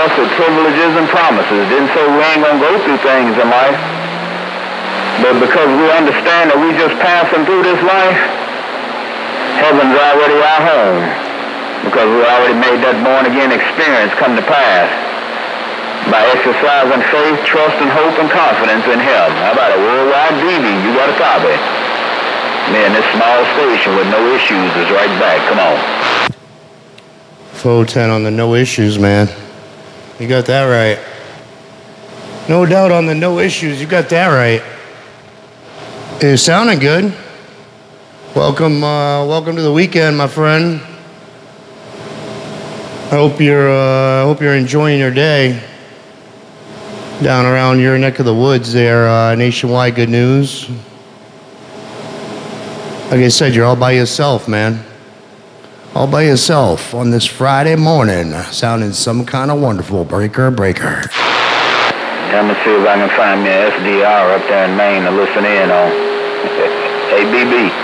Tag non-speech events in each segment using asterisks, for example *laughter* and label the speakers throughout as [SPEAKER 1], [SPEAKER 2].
[SPEAKER 1] blessed privileges and promises. Didn't say we ain't gonna go through things in life, but because we understand that we just passing through this life, heaven's already our home because we already made that born again experience come to pass by exercising faith, trust, and hope and confidence in Him. How about a worldwide BB? You got a copy. Man, this small station with no issues is right back. Come on.
[SPEAKER 2] Foe 10 on the no issues, man. You got that right. No doubt on the no issues. You got that right. It's sounding good. Welcome, uh, welcome to the weekend, my friend. I hope you're, uh, hope you're enjoying your day down around your neck of the woods there. Uh, nationwide good news. Like I said, you're all by yourself, man. All by yourself on this Friday morning, sounding some kind of wonderful breaker breaker.
[SPEAKER 1] I'm gonna see if I can find me an SDR up there in Maine to listen in on. *laughs* hey, BB.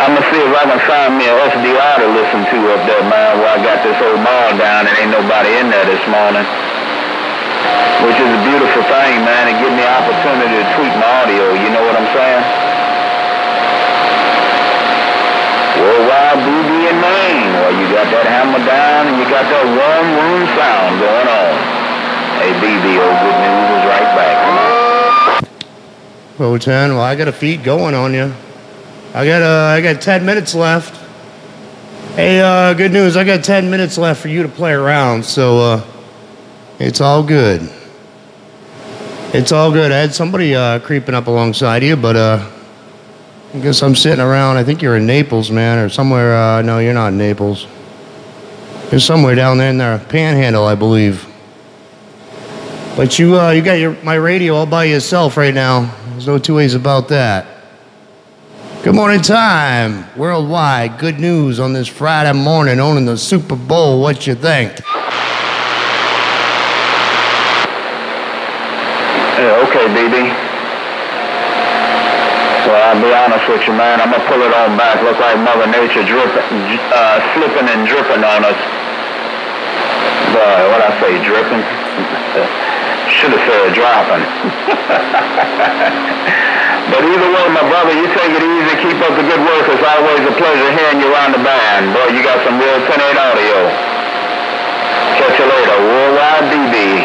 [SPEAKER 1] I'm gonna see if I can find me an SDR to listen to up there, man, where I got this old ball down and ain't nobody in there this morning. Which is a beautiful thing, man. It gives me opportunity to tweak my audio, you know what I'm saying? Worldwide BB in Maine. Well, you got that hammer down and you got that warm room sound going on. Hey, BB, old good news is right back.
[SPEAKER 2] Well, 10, well, I got a feed going on you. I got, uh, I got 10 minutes left. Hey, uh, good news. I got 10 minutes left for you to play around, so uh, it's all good. It's all good. I had somebody uh, creeping up alongside you, but uh, I guess I'm sitting around. I think you're in Naples, man, or somewhere. Uh, no, you're not in Naples. You're somewhere down there in the Panhandle, I believe. But you, uh, you got your my radio all by yourself right now. There's no two ways about that. Good morning, time worldwide. Good news on this Friday morning, owning the Super Bowl. What you think?
[SPEAKER 1] Yeah, okay, BB. Well, I'll be honest with you, man. I'm gonna pull it on back. Look like Mother Nature dripping, uh, slipping and dripping on us. Boy, what I say, dripping? *laughs* Should have said dropping. *laughs* but either way, my brother, you take it easy. Keep up the good work. It's always a pleasure hearing you around the band. Boy, you got some real 10 audio. Catch you later. Worldwide BB.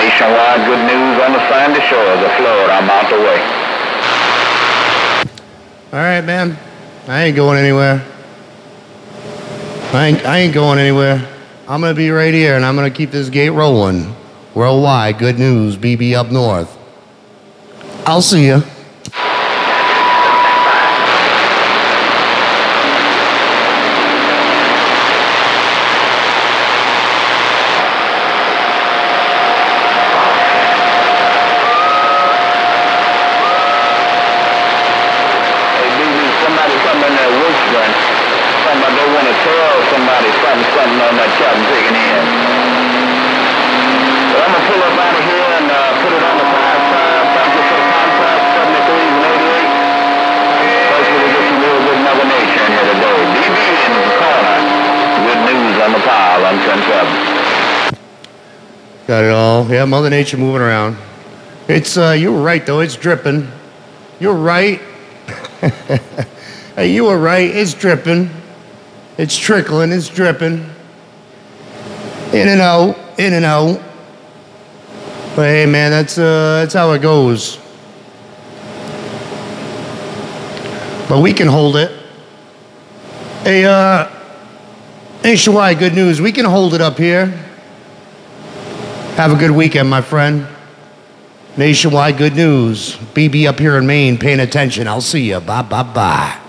[SPEAKER 1] Nationwide good news on the sandy shores of Florida. I'm out the way.
[SPEAKER 2] All right, man. I ain't going anywhere. I ain't, I ain't going anywhere. I'm gonna be right here, and I'm gonna keep this gate rolling. Worldwide, good news. BB up north. I'll see you.
[SPEAKER 1] To somebody something, something on that
[SPEAKER 2] Got it all. Yeah, Mother Nature moving around. It's uh, you were right though. It's dripping. You're right. *laughs* hey, you were right. It's dripping. It's trickling. It's dripping. In and out. In and out. But hey, man, that's uh, that's how it goes. But we can hold it. Hey, uh, nationwide good news. We can hold it up here. Have a good weekend, my friend. Nationwide good news. BB up here in Maine paying attention. I'll see you. Bye, bye, bye.